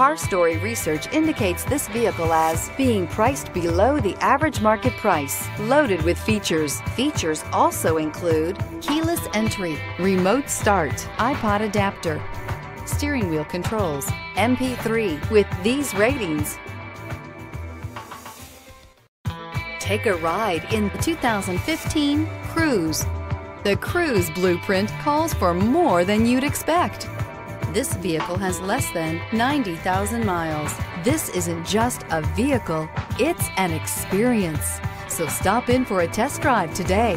CarStory research indicates this vehicle as being priced below the average market price, loaded with features. Features also include keyless entry, remote start, iPod adapter, steering wheel controls, MP3. With these ratings, take a ride in the 2015 Cruze. The Cruze blueprint calls for more than you'd expect. This vehicle has less than 90,000 miles. This isn't just a vehicle, it's an experience. So stop in for a test drive today.